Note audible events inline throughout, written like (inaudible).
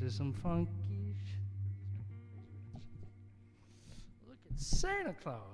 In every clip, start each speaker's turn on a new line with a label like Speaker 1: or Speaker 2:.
Speaker 1: This is some funky shit. Look at Santa Claus.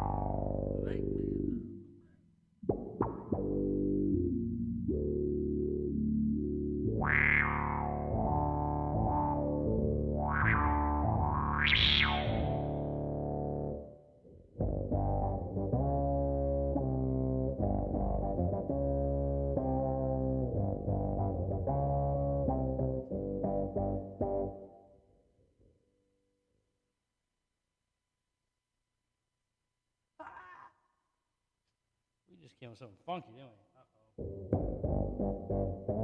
Speaker 1: became something funky, didn't we? Uh-oh.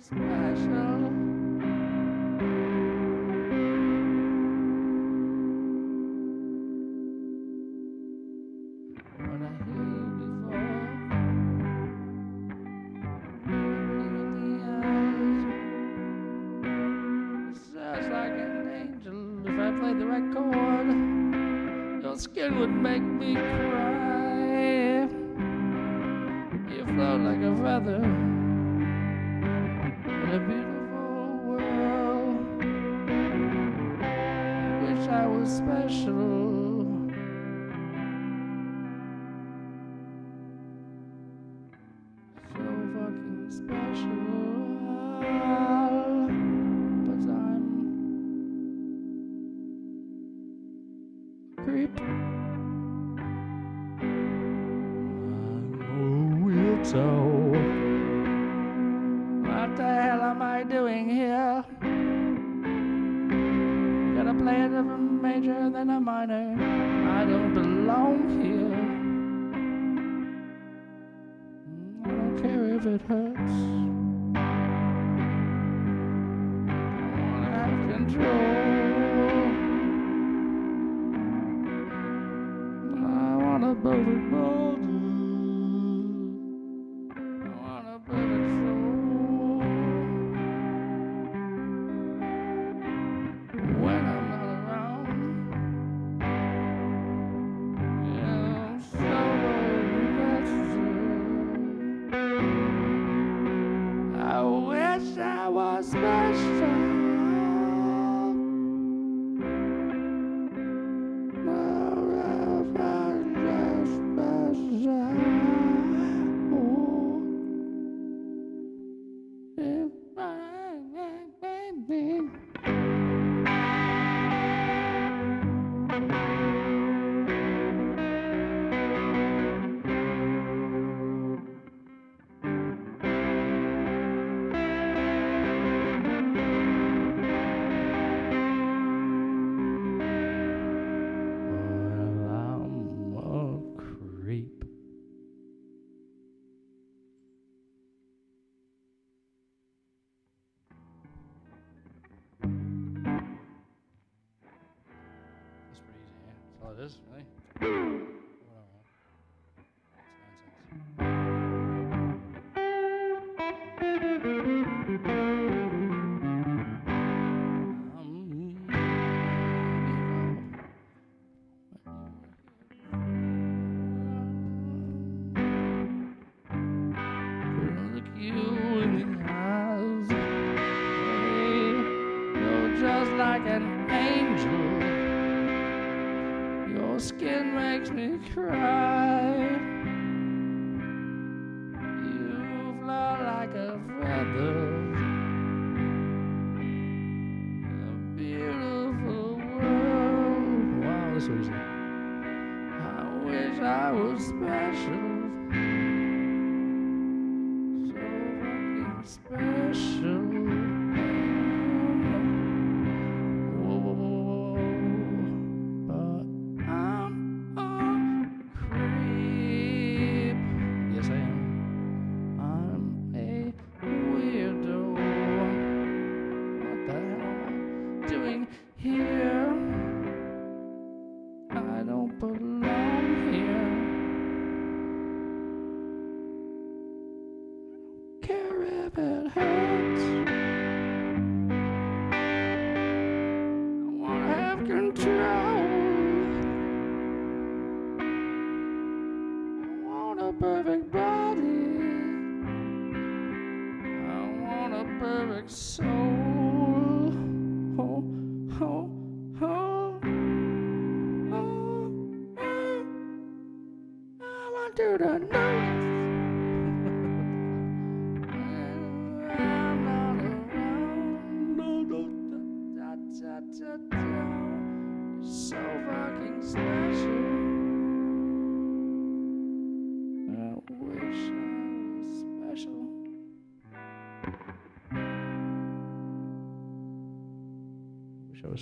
Speaker 1: something uh, special. it hurts. this whisper.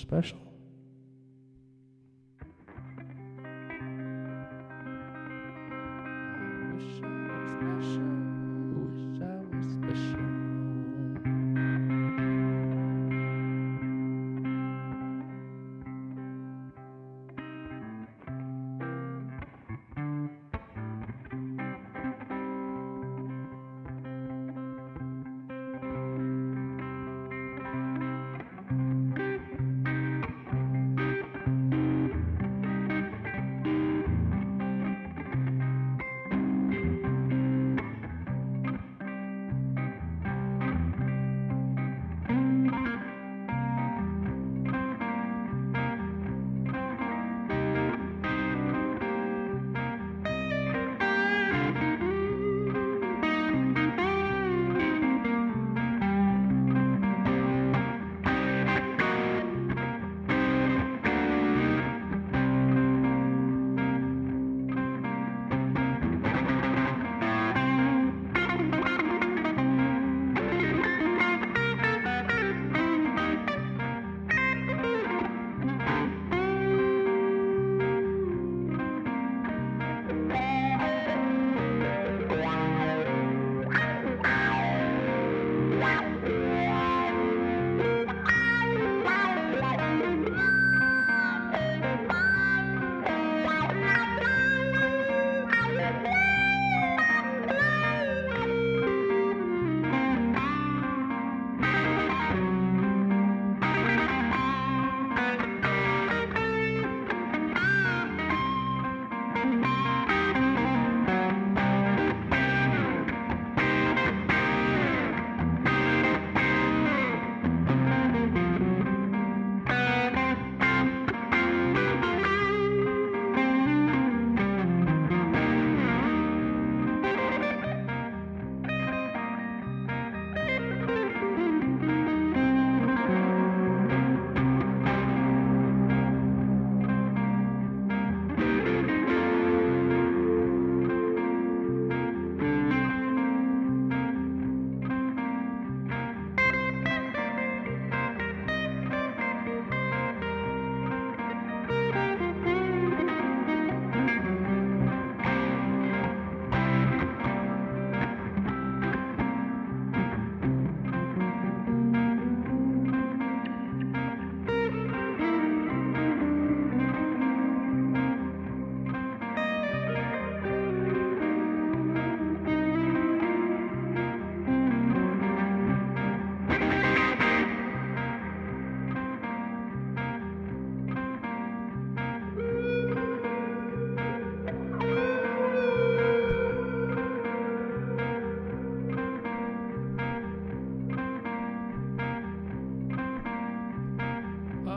Speaker 1: special.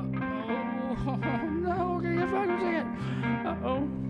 Speaker 1: Uh, oh, (laughs) oh, no, okay, fine, I'm it. Uh oh.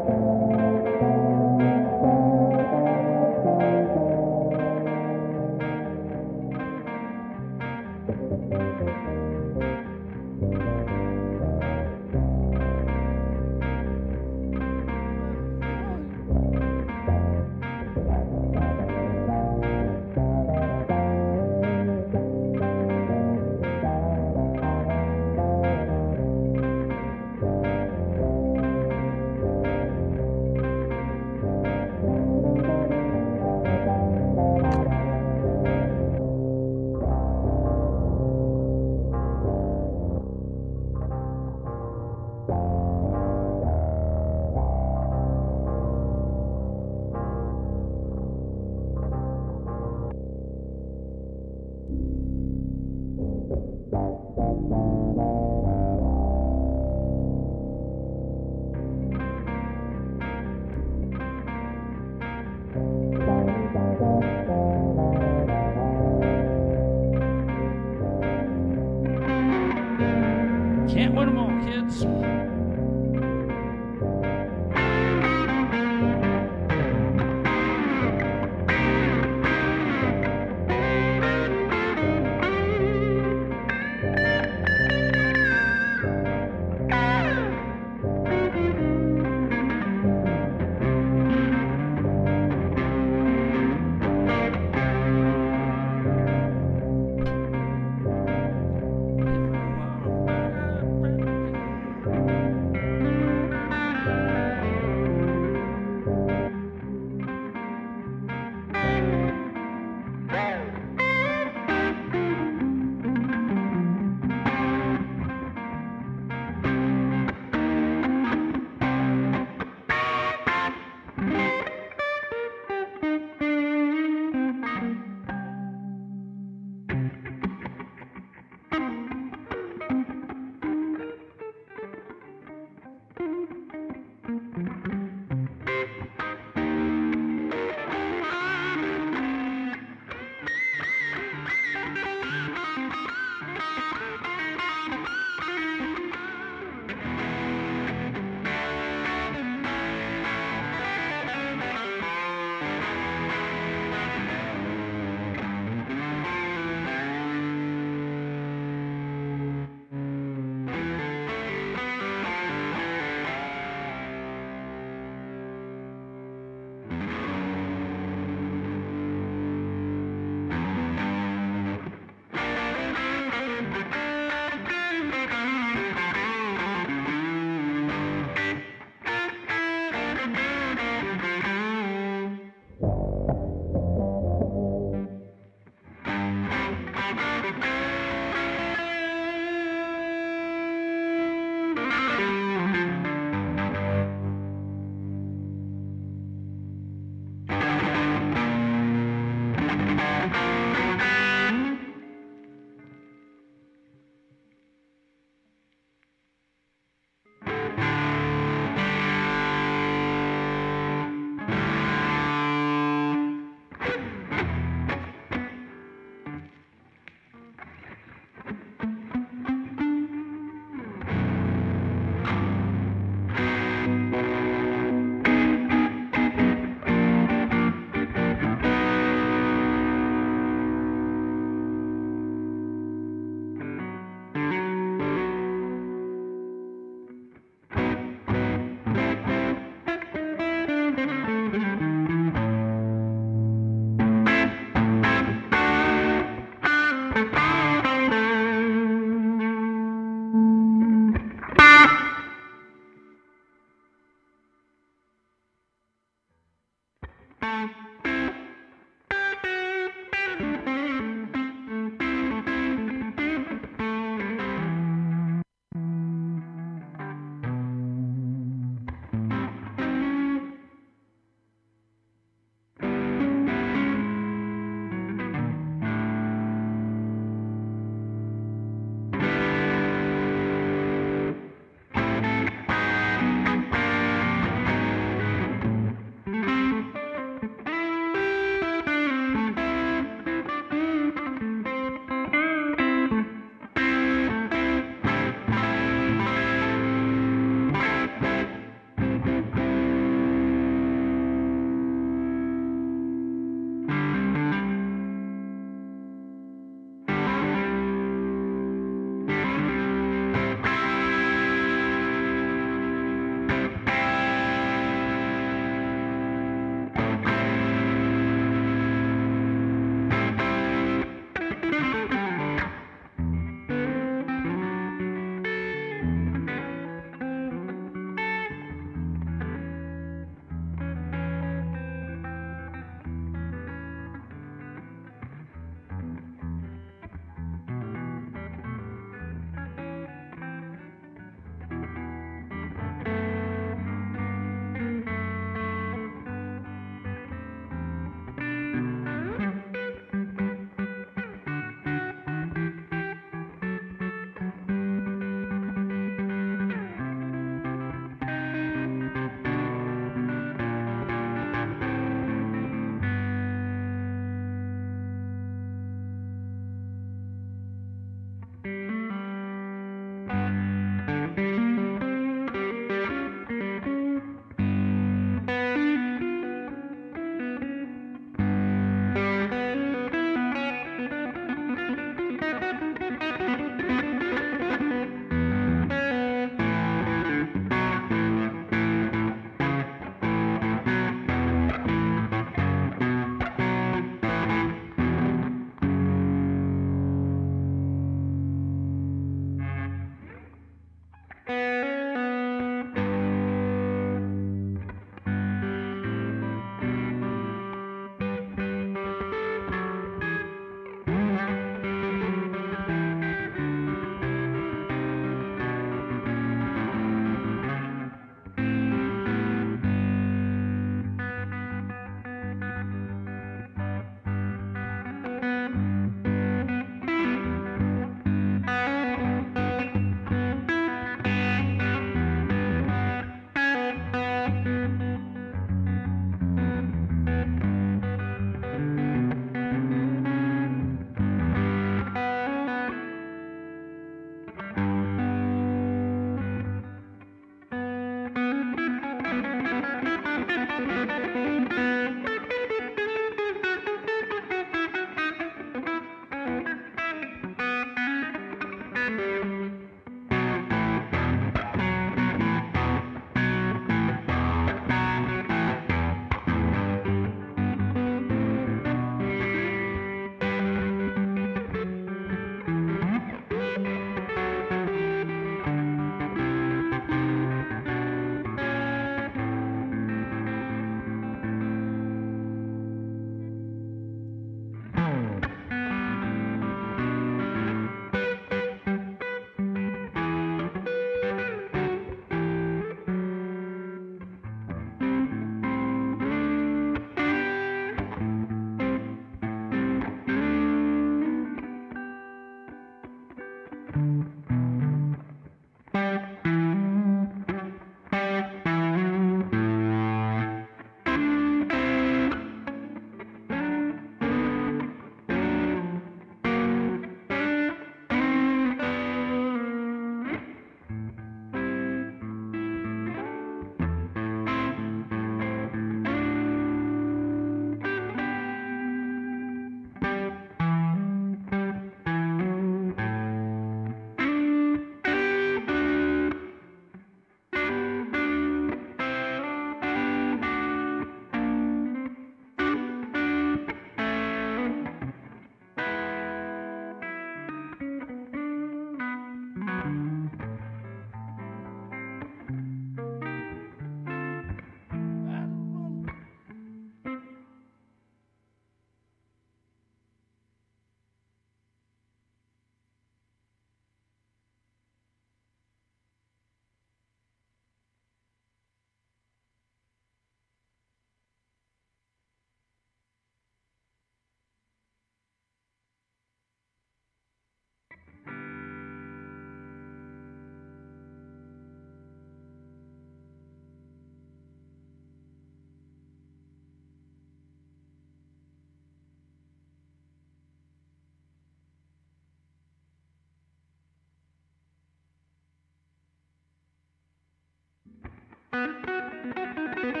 Speaker 1: Música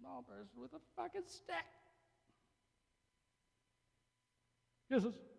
Speaker 1: small person with a fucking stick. Kisses.